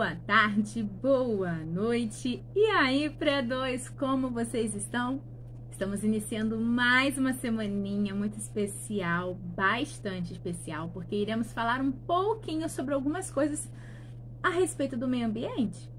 boa tarde, boa noite. E aí, pré-2, como vocês estão? Estamos iniciando mais uma semaninha muito especial, bastante especial, porque iremos falar um pouquinho sobre algumas coisas a respeito do meio ambiente.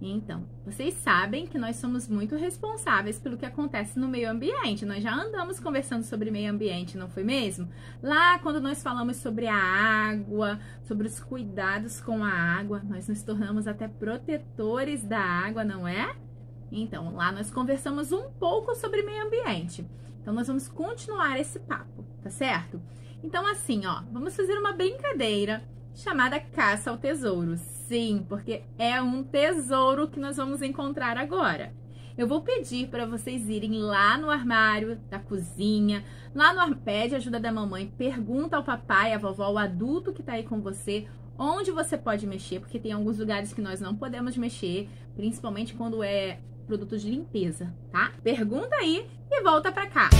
Então, vocês sabem que nós somos muito responsáveis pelo que acontece no meio ambiente. Nós já andamos conversando sobre meio ambiente, não foi mesmo? Lá, quando nós falamos sobre a água, sobre os cuidados com a água, nós nos tornamos até protetores da água, não é? Então, lá nós conversamos um pouco sobre meio ambiente. Então, nós vamos continuar esse papo, tá certo? Então, assim, ó, vamos fazer uma brincadeira chamada caça ao tesouro. Sim, porque é um tesouro que nós vamos encontrar agora. Eu vou pedir para vocês irem lá no armário da cozinha, lá no pede ajuda da mamãe, pergunta ao papai, à vovó, o adulto que está aí com você, onde você pode mexer, porque tem alguns lugares que nós não podemos mexer, principalmente quando é produto de limpeza, tá? Pergunta aí e volta para cá.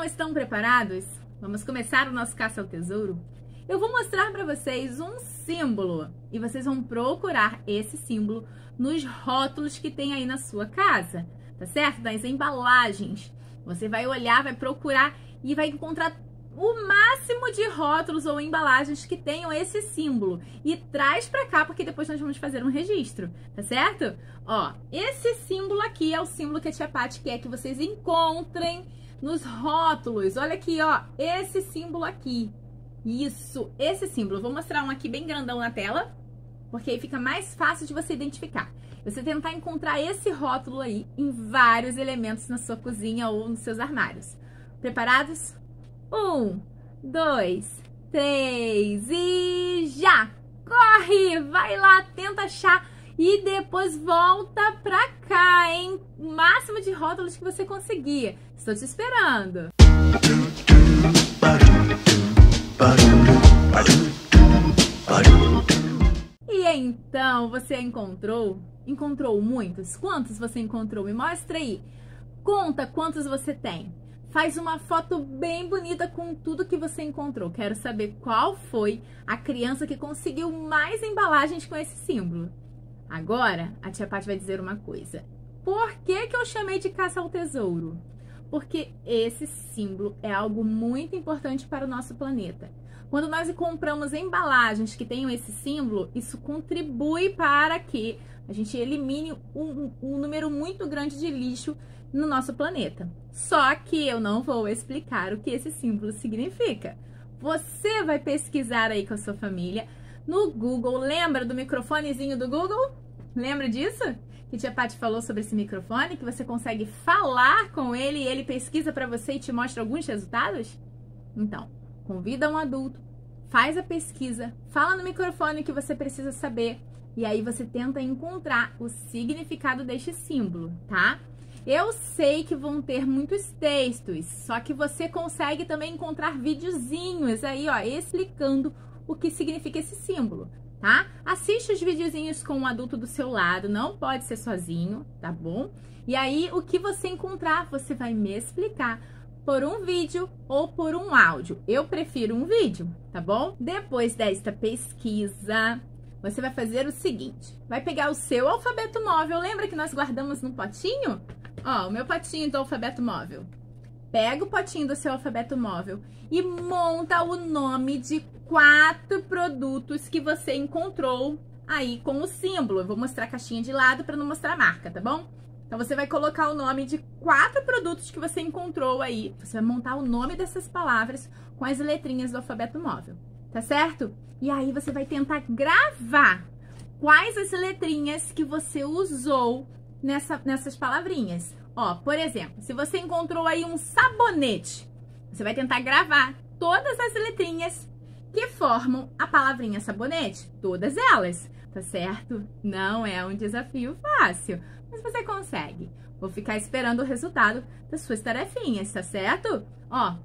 Então estão preparados? Vamos começar o nosso caça ao tesouro? Eu vou mostrar para vocês um símbolo e vocês vão procurar esse símbolo nos rótulos que tem aí na sua casa, tá certo? Das embalagens. Você vai olhar, vai procurar e vai encontrar o máximo de rótulos ou embalagens que tenham esse símbolo e traz para cá porque depois nós vamos fazer um registro, tá certo? Ó, esse símbolo aqui é o símbolo que a tia Paty quer que vocês encontrem nos rótulos. Olha aqui, ó, esse símbolo aqui. Isso, esse símbolo. Vou mostrar um aqui bem grandão na tela, porque aí fica mais fácil de você identificar. Você tentar encontrar esse rótulo aí em vários elementos na sua cozinha ou nos seus armários. Preparados? Um, dois, três e já! Corre! Vai lá, tenta achar e depois volta pra cá, hein? O máximo de rótulos que você conseguir. Estou te esperando. E então, você encontrou? Encontrou muitos? Quantos você encontrou? Me mostra aí. Conta quantos você tem. Faz uma foto bem bonita com tudo que você encontrou. Quero saber qual foi a criança que conseguiu mais embalagens com esse símbolo. Agora, a tia Paty vai dizer uma coisa. Por que, que eu chamei de caça ao tesouro? Porque esse símbolo é algo muito importante para o nosso planeta. Quando nós compramos embalagens que tenham esse símbolo, isso contribui para que a gente elimine um, um número muito grande de lixo no nosso planeta. Só que eu não vou explicar o que esse símbolo significa. Você vai pesquisar aí com a sua família no Google. Lembra do microfonezinho do Google? Lembra disso? Que tia Paty falou sobre esse microfone, que você consegue falar com ele e ele pesquisa para você e te mostra alguns resultados? Então, convida um adulto, faz a pesquisa, fala no microfone o que você precisa saber e aí você tenta encontrar o significado deste símbolo, tá? Eu sei que vão ter muitos textos, só que você consegue também encontrar videozinhos aí, ó, explicando o que significa esse símbolo tá? Assiste os videozinhos com um adulto do seu lado, não pode ser sozinho, tá bom? E aí, o que você encontrar, você vai me explicar por um vídeo ou por um áudio. Eu prefiro um vídeo, tá bom? Depois desta pesquisa, você vai fazer o seguinte: vai pegar o seu alfabeto móvel. Lembra que nós guardamos no potinho? Ó, o meu potinho do alfabeto móvel. Pega o potinho do seu alfabeto móvel e monta o nome de quatro produtos que você encontrou aí com o símbolo. Eu vou mostrar a caixinha de lado para não mostrar a marca, tá bom? Então você vai colocar o nome de quatro produtos que você encontrou aí. Você vai montar o nome dessas palavras com as letrinhas do alfabeto móvel, tá certo? E aí você vai tentar gravar quais as letrinhas que você usou nessa, nessas palavrinhas. Ó, por exemplo, se você encontrou aí um sabonete, você vai tentar gravar todas as letrinhas que formam a palavrinha sabonete, todas elas, tá certo? Não é um desafio fácil, mas você consegue. Vou ficar esperando o resultado das suas tarefinhas, tá certo? Ó,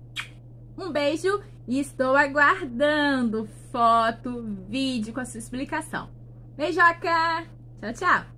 um beijo e estou aguardando foto, vídeo com a sua explicação. Beijoca! Tchau, tchau!